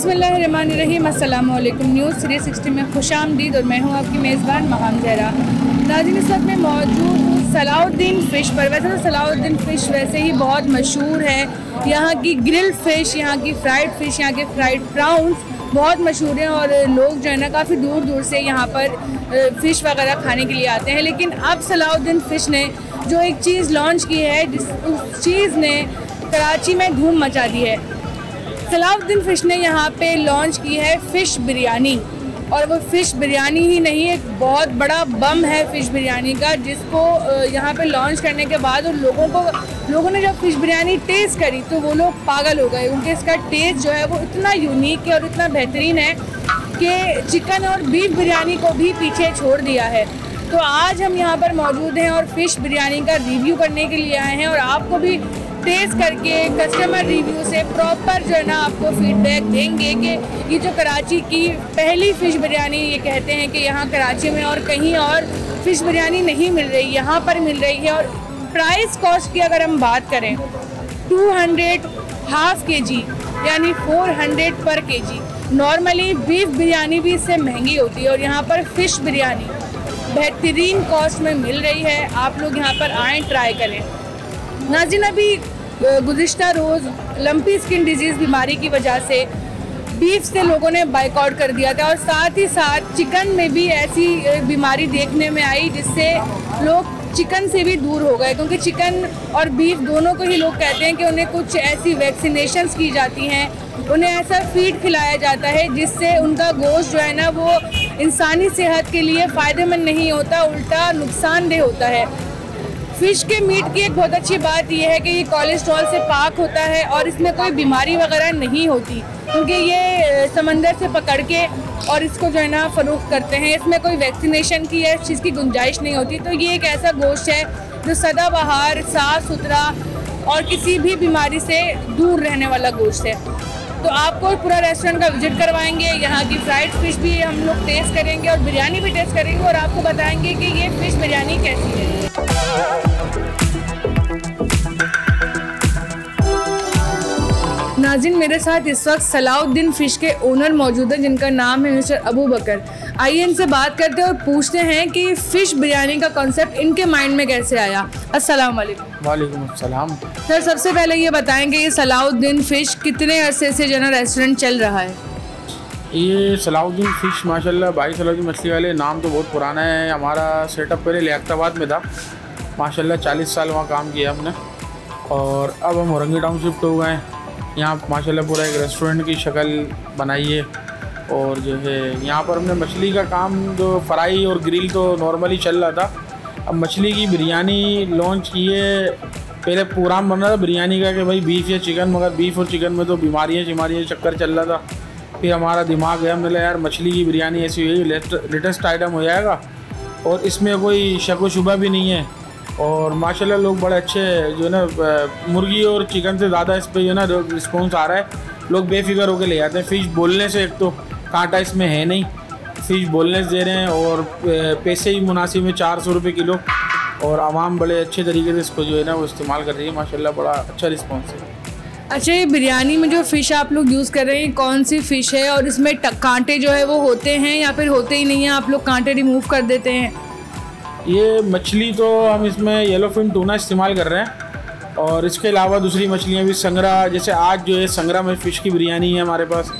बिसमीम अल्लाम news three sixty में खुश आमदीद और मैं हूँ आपकी मेज़बान महाम जहरा नाजिन इस वक्त मैं मौजूद हूँ सलाउद्दीन फ़िश पर। वैसे तो सलाउद्दीन फ़िश वैसे ही बहुत मशहूर है। यहाँ की ग्रिल फ़िश, यहाँ की फ्राइड फ़िश, यहाँ के फ्राइड प्राउंस बहुत मशहूर हैं और लोग जो है ना काफ़ी दूर दूर से यहाँ पर फ़िश वगैरह खाने के लिए आते हैं। लेकिन अब सलाउद्दीन फ़िश ने जो एक चीज़ लॉन्च की है, जिस, उस चीज़ ने कराची में धूम मचा दी है। सलाउद्दीन फ़िश ने यहाँ पे लॉन्च की है फ़िश बिरयानी और वो फ़िश बिरयानी ही नहीं, एक बहुत बड़ा बम है फ़िश बिरयानी का, जिसको यहाँ पे लॉन्च करने के बाद उन लोगों को, लोगों ने जब फ़िश बिरयानी टेस्ट करी तो वो लोग पागल हो गए। उनके इसका टेस्ट जो है वो इतना यूनिक है और इतना बेहतरीन है कि चिकन और बीफ बिरयानी को भी पीछे छोड़ दिया है। तो आज हम यहाँ पर मौजूद हैं और फ़िश बिरयानी का रिव्यू करने के लिए आए हैं और आपको भी टेस्ट करके कस्टमर रिव्यू से प्रॉपर जो है ना आपको फीडबैक देंगे कि ये जो कराची की पहली फ़िश बिरयानी ये कहते हैं कि यहाँ कराची में और कहीं और फ़िश बिरयानी नहीं मिल रही, यहाँ पर मिल रही है और प्राइस कॉस्ट की अगर हम बात करें 200 हंड्रेड हाफ़ के जी यानी 400 पर के जी नॉर्मली बीफ बिरयानी भी इससे महँगी होती है और यहाँ पर फ़िश बिरयानी बेहतरीन कॉस्ट में मिल रही है। आप लोग यहाँ पर आएँ ट्राई करें। नाजिन, अभी गुज्त रोज़ लंपी स्किन डिज़ीज़ बीमारी की वजह से बीफ से लोगों ने बाइकआउट कर दिया था और साथ ही साथ चिकन में भी ऐसी बीमारी देखने में आई जिससे लोग चिकन से भी दूर हो गए। क्योंकि चिकन और बीफ दोनों को ही लोग कहते हैं कि उन्हें कुछ ऐसी वैक्सीनेशन की जाती हैं, उन्हें ऐसा फ़ीड खिलाया जाता है जिससे उनका गोश्त जो है ना, वो इंसानी सेहत के लिए फ़ायदेमंद नहीं होता, उल्टा नुकसानदेह होता है। फ़िश के मीट की एक बहुत अच्छी बात यह है कि ये कोलेस्ट्रॉल से पाक होता है और इसमें कोई बीमारी वगैरह नहीं होती, क्योंकि ये समंदर से पकड़ के और इसको जो है ना फ़रूख करते हैं। इसमें कोई वैक्सीनेशन की या इस चीज़ की गुंजाइश नहीं होती। तो ये एक ऐसा गोश्त है जो सदाबहार साफ़ सुथरा और किसी भी बीमारी से दूर रहने वाला गोश्त है। तो आपको पूरा रेस्टोरेंट का विज़िट करवाएँगे, यहाँ की फ्राइड फ़िश भी हम लोग टेस्ट करेंगे और बिरयानी भी टेस्ट करेंगे और आपको बताएँगे कि ये फ़िश बिरयानी कैसी है। नाजिन, मेरे साथ इस वक्त सलाउद्दीन फ़िश के ओनर मौजूद हैं, जिनका नाम है मिस्टर अबू बकर। आइए इनसे बात करते हैं और पूछते हैं कि फ़िश बिरयानी का कॉन्सेप्ट इनके माइंड में कैसे आया? अस्सलाम वालेकुम वालेकुम अस्सलाम। सर सबसे पहले ये बताएँ कि ये सलाउद्दीन फ़िश कितने अरसे से जो रेस्टोरेंट चल रहा है? ये सलाउद्दीन फ़िश माशाल्लाह भाई सलाउद्दीन मछली वाले नाम तो बहुत पुराना है। हमारा सेटअप पहले लियाताबाद में था। माशाल्लाह चालीस साल वहाँ काम किया हमने। और अब हम औरंगी टाउन शिफ्ट हो गए हैं। यहाँ माशाल्लाह पूरा एक रेस्टोरेंट की शक्ल बनाई है। और जो है, यहाँ पर हमने मछली का काम जो फ्राई और ग्रिल तो नॉर्मली चल रहा था। अब मछली की बिरयानी लॉन्च की है। पहले प्रोग्राम बन रहा था बिरयानी का कि भाई बीफ या चिकन मगर बीफ और चिकन में तो बीमारियाँ शिमारियाँ चक्कर चल रहा था। फिर हमारा दिमाग है हमने यार, मछली की बिरयानी ऐसी हुई लेटेस्ट आइटम हो जाएगा। और इसमें कोई शक व शुबा भी नहीं है। और माशाल्लाह लोग बड़े अच्छे जो है ना मुर्गी और चिकन से ज़्यादा इस पर जो है ना रिस्पॉन्स आ रहा है। लोग बेफिक्र होकर ले जाते हैं। फ़िश बोलने से एक तो कांटा इसमें है नहीं। फ़िश बोलने से दे रहे हैं और पैसे ही मुनासिब में चार सौ रुपये किलो। और आवाम बड़े अच्छे तरीके से इसको जो है ना वो इस्तेमाल कर रही है। माशाल्लाह बड़ा अच्छा रिस्पॉन्स है। अच्छा ये बिरयानी में जो फ़िश आप लोग यूज़ कर रहे हैं कौन सी फ़िश है? और इसमें कांटे जो है वो होते हैं या फिर होते ही नहीं हैं? आप लोग कांटे रिमूव कर देते हैं। ये मछली तो हम इसमें येलो फिन टूना इस्तेमाल कर रहे हैं। और इसके अलावा दूसरी मछलियाँ भी संगरा। जैसे आज जो है संगरा में फ़िश की बिरयानी है हमारे पास।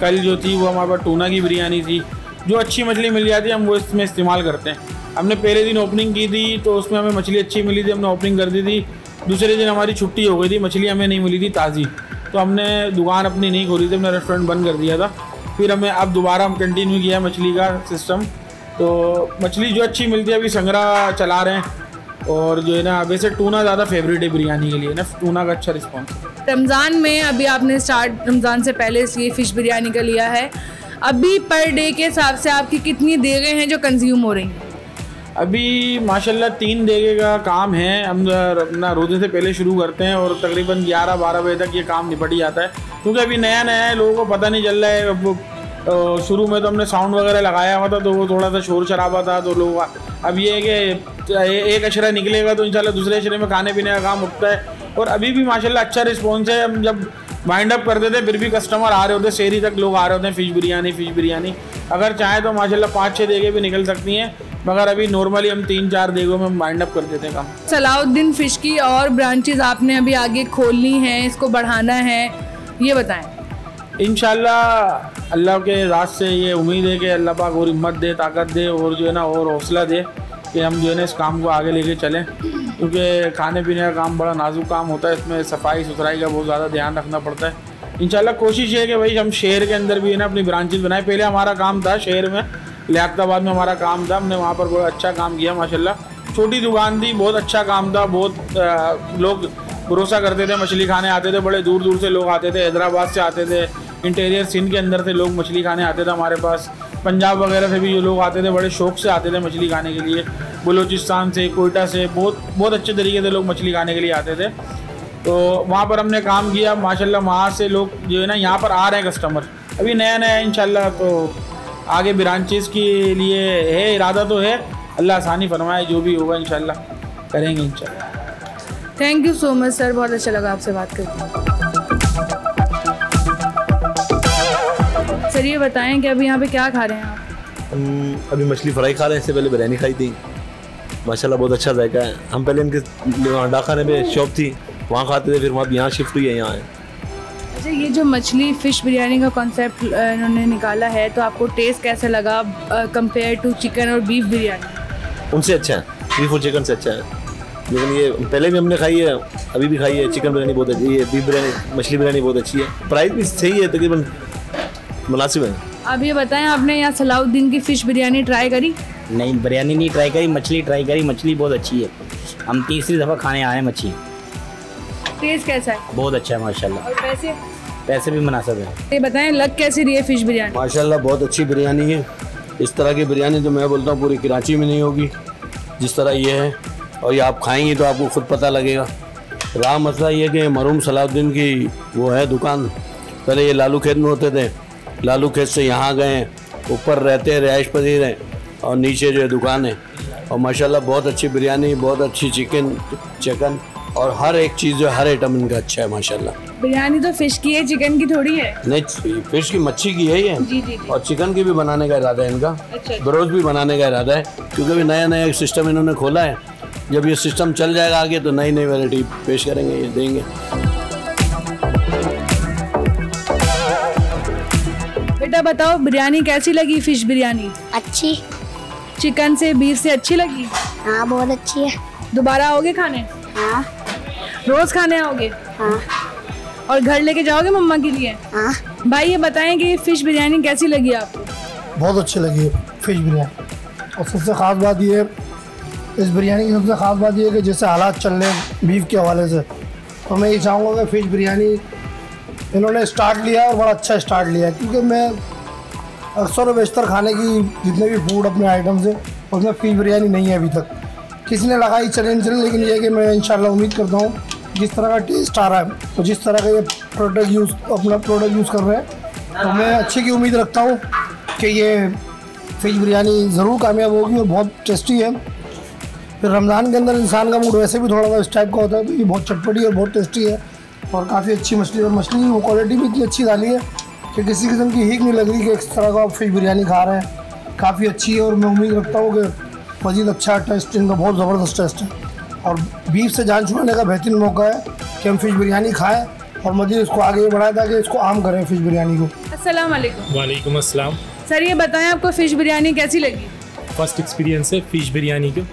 कल जो थी वो हमारे पास टूना की बिरयानी थी, जो अच्छी मछली मिल जाती है, हम वो इसमें इस्तेमाल करते हैं। हमने पहले दिन ओपनिंग की थी तो उसमें हमें मछली अच्छी मिली थी, हमने ओपनिंग कर दी थी। दूसरे दिन हमारी छुट्टी हो गई थी, मछली हमें नहीं मिली थी ताज़ी। तो हमने दुकान अपनी नहीं खोली थी, हमने रेस्टोरेंट बंद कर दिया था। फिर हमें अब दोबारा हम कंटिन्यू किया मछली का सिस्टम तो मछली जो अच्छी मिलती है, अभी संग्रह चला रहे हैं। और जो है ना, वैसे टूना ज़्यादा फेवरेट है बिरयानी के लिए, ना टूना का अच्छा रिस्पॉन्स रमज़ान में अभी आपने स्टार्ट रमज़ान से पहले ये फ़िश बिरयानी का लिया है। अभी पर डे के हिसाब से आपकी कितनी देगे हैं जो कंज्यूम हो रही हैं? अभी माशाल्लाह तीन देगे का काम है। हम अपना रोज़े से पहले शुरू करते हैं और तकरीबन ग्यारह बारह बजे तक ये काम निपट जाता है। क्योंकि अभी नया नया है, लोगों को पता नहीं चल रहा है। अब शुरू में तो हमने साउंड वगैरह लगाया हुआ था तो वो थोड़ा सा शोर शराबा था तो लोग अब ये है कि एक अशरा निकलेगा तो इंशाल्लाह दूसरे अशरे में खाने पीने का काम उठता है। और अभी भी माशाल्लाह अच्छा रिस्पॉन्स है। हम जब वाइंड अप करते थे फिर भी कस्टमर आ रहे होते शेरी तक लोग आ रहे होते हैं फ़िश बिरयानी फ़िश बिरयानी अगर चाहें तो माशाल्लाह पाँच छः देगे भी निकल सकती हैं मगर अभी नॉर्मली हम तीन चार देगों में वाइंड अप कर देते हैं काम। सलाउद्दीन फ़िश की और ब्रांचेज आपने अभी आगे खोलनी है इसको बढ़ाना है ये बताएँ। इन अल्लाह के रात से ये उम्मीद है कि अल्लाह पाक और हिम्मत दे ताकत दे और जो है ना और हौसला दे कि हम जो है ना इस काम को आगे लेके चलें। क्योंकि खाने पीने का काम बड़ा नाजुक काम होता है, इसमें सफ़ाई सुथराई का बहुत ज़्यादा ध्यान रखना पड़ता है। इंशाल्लाह कोशिश है कि भाई हम शहर के अंदर भी ना, अपनी ब्रांचेज बनाए। पहले हमारा काम था शहर में लियाताबाद में हमारा काम था, हमने वहाँ पर बहुत अच्छा काम किया, माशाल्लाह। छोटी दुकान थी, बहुत अच्छा काम था, बहुत लोग भरोसा करते थे, मछली खाने आते थे, बड़े दूर दूर से लोग आते थे, हैदराबाद से आते थे, इंटीरियर सिंध के अंदर से लोग मछली खाने आते थे हमारे पास। पंजाब वगैरह से भी जो लोग आते थे, बड़े शौक से आते थे मछली खाने के लिए। बलूचिस्तान से कोयटा से बहुत बहुत अच्छे तरीके से लोग मछली खाने के लिए आते थे। तो वहाँ पर हमने काम किया माशाल्लाह वहाँ से लोग जो है ना यहाँ पर आ रहे हैं कस्टमर अभी नया नया इंशाल्लाह तो आगे ब्रांचेस के लिए है इरादा तो है। अल्लाह आसानी फरमाए जो भी होगा इंशाल्लाह करेंगे इंशाल्लाह। Thank you so much sir बहुत अच्छा लगा आपसे बात करके। सर ये बताएँ कि अभी यहाँ पे क्या खा रहे हैं आप? हम अभी मछली फ्राई खा रहे हैं इससे पहले बिरयानी खाई थी। माशाल्लाह बहुत अच्छा जायका है। हम पहले इनके डाखाने में शॉप थी वहाँ खाते थे फिर वहाँ यहाँ शिफ्ट हुई है यहाँ आए अच्छा ये जो मछली फ़िश बिरयानी का कॉन्सेप्ट इन्होंने निकाला है तो आपको टेस्ट कैसा लगा कंपेयर टू चिकन और बीफ बिरयानी? उनसे अच्छा है बीफ और चिकन से अच्छा है। लेकिन ये पहले भी हमने खाई है अभी भी खाई है चिकन बिरयानी बहुत अच्छी है बीफ बिरयानी मछली बिरयानी बहुत अच्छी है। प्राइस भी सही है तकरीबन मुनासिब है। अब ये बताएँ आपने यहाँ सलाउद्दीन की फ़िश बिरयानी ट्राई करी? नहीं बिरयानी नहीं ट्राई करी मछली ट्राई करी मछली बहुत अच्छी है। हम तीसरी दफ़ा खाने आए हैं मछली। टेस्ट कैसा है? बहुत अच्छा है माशाल्लाह। और पैसे? पैसे भी मुनासिब है। ये बताएँ लग कैसी रही है फ़िश बिरयानी? माशाल्लाह बहुत अच्छी बिरयानी है। इस तरह की बिरयानी तो मैं बोलता हूँ पूरी कराची में नहीं होगी। जिस तरह ये है और ये आप खाएँगे तो आपको खुद पता लगेगा। रहा मसला ये कि मरूम सलाउद्दीन की वो है दुकान। पहले ये लालू खेत में होते थे। लालू खेत से यहाँ गए ऊपर रहते हैं रिहाइश पजीर हैं और नीचे जो है दुकान है और माशाल्लाह बहुत अच्छी बिरयानी बहुत अच्छी चिकन चिकन और हर एक चीज़ जो हर आइटम इनका अच्छा है माशाल्लाह। बिरयानी तो फ़िश की है चिकन की थोड़ी है। नहीं फ़िश की मच्छी की है ये। जी जी जी। और चिकन की भी बनाने का इरादा है इनका। अच्छा ब्रोज भी बनाने का इरादा है क्योंकि अभी नया नया एक सिस्टम इन्होंने खोला है। जब ये सिस्टम चल जाएगा आगे तो नई नई वैरायटी पेश करेंगे ये देंगे। बेटा बताओ बिरयानी कैसी लगी फ़िश बिरयानी? अच्छी। चिकन से बीफ से अच्छी लगी? हाँ बहुत अच्छी है। दोबारा आओगे खाने? हाँ। रोज खाने आओगे? हाँ। और घर लेके जाओगे मम्मा के लिए? हाँ। भाई ये बताएँ कि फ़िश बिरयानी कैसी लगी आपको? बहुत अच्छी लगी है फ़िश बिरयानी। और सबसे ख़ास बात ये है इस बिरयानी की सबसे ख़ास बात ये है कि जैसे हालात चल रहे हैं बीफ के हवाले से तो मैं ये चाहूँगा कि फ़िश बिरयानी इन्होंने स्टार्ट लिया और बड़ा अच्छा स्टार्ट लिया क्योंकि मैं अक्सर बेशतर खाने की जितने भी फ़ूड अपने आइटम्स हैं, उसमें फ़िश बिरयानी नहीं है अभी तक। किसी ने लगाई चले नहीं चले लेकिन यह कि मैं इंशाल्लाह उम्मीद करता हूँ, जिस तरह का टेस्ट आ रहा है, और जिस तरह का ये प्रोडक्ट यूज़ अपना प्रोडक्ट यूज़ कर रहे हैं तो मैं अच्छे की उम्मीद रखता हूँ कि ये फ़िश बिरयानी ज़रूर कामयाब होगी और बहुत टेस्टी है। फिर रमज़ान के अंदर इंसान का मूड वैसे भी थोड़ा सा इस टाइप का होता है तो ये बहुत चटपटी और बहुत टेस्टी है, और काफ़ी अच्छी मछली, और मछली की क्वालिटी भी इतनी अच्छी डाली है कि किसी किस्म की हीक नहीं लग रही कि इस तरह का आप फ़िश बिरयानी खा रहे हैं। काफ़ी अच्छी है और मैं उम्मीद रखता हूँ कि मज़ीद अच्छा टेस्ट इनका बहुत ज़बरदस्त टेस्ट है। और बीफ से जान छुड़ाने का बेहतरीन मौका है कि हम फ़िश बिरयानी खाएँ और मज़ीद इसको आगे बढ़ाएँ ताकि इसको आम करें फ़िश बिरयानी को। अस्सलाम वालेकुम। वालेकुम अस्सलाम। सर ये बताएँ आपको फ़िश बिरयानी कैसी लगी? फ़र्स्ट एक्सपीरियंस है फ़िश बिरयानी का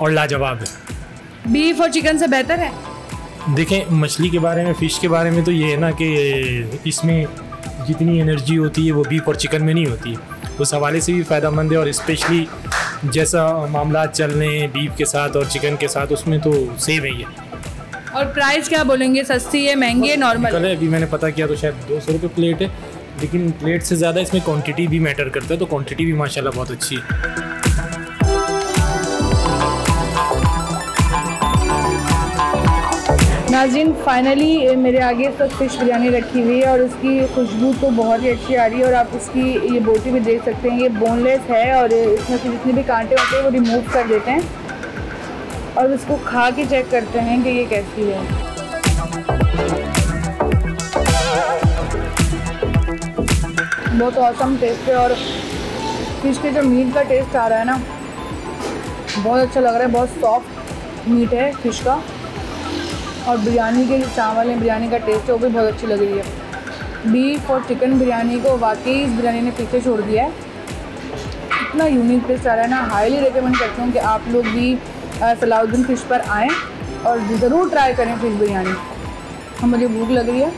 और लाजवाब है। बीफ और चिकन से बेहतर है? देखें मछली के बारे में फ़िश के बारे में तो ये है ना कि इसमें जितनी एनर्जी होती है वो बीफ और चिकन में नहीं होती। है उस हवाले से भी फ़ायदा मंद है और इस्पेशली जैसा मामला चल रहे हैं बीफ के साथ और चिकन के साथ उसमें तो सेम है ये। और प्राइस क्या बोलेंगे? सस्ती है महँगी है नॉर्मल कल अभी मैंने पता किया तो शायद दो सौ रुपये प्लेट है लेकिन प्लेट से ज़्यादा इसमें क्वांटिटी भी मैटर करता है तो क्वांटिटी भी माशाल्लाह बहुत अच्छी है। नाजिन फाइनली मेरे आगे सब फ़िश बिरयानी रखी हुई है और उसकी खुशबू तो बहुत ही अच्छी आ रही है और आप उसकी ये बोटी भी देख सकते हैं, ये बोनलेस है और इसमें से जितने भी कांटे होते हैं वो रिमूव कर देते हैं और उसको खा के चेक करते हैं कि ये कैसी है। बहुत औसम टेस्ट है और फ़िश के जो मीट का टेस्ट आ रहा है ना, बहुत अच्छा लग रहा है, बहुत सॉफ्ट मीट है फ़िश का। और बिरयानी के जो चावल हैं, बिरयानी का टेस्ट है, वो भी बहुत अच्छी लग रही है। बीफ और चिकन बिरयानी को वाकई इस बिरयानी ने पीछे छोड़ दिया है। इतना यूनिक टेस्ट आ रहा है ना हाईली रिकमेंड करती हूँ कि आप लोग भी सलाउद्दीन फ़िश पर आएँ और ज़रूर ट्राई करें फ़िश बिरयानी। और मुझे भूख लग रही है,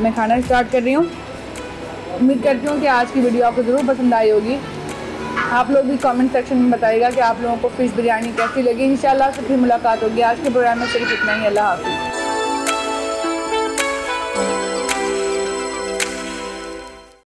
मैं खाना स्टार्ट कर रही हूँ। उम्मीद करती हूँ कि आज की वीडियो आपको ज़रूर पसंद आई होगी। आप लोग भी कमेंट सेक्शन में बताइएगा कि आप लोगों को फ़िश बिरयानी कैसी लगी। इन फिर मुलाकात होगी। आज के प्रोग्राम में सिर्फ़ इतना ही। अल्लाह हाफिज़।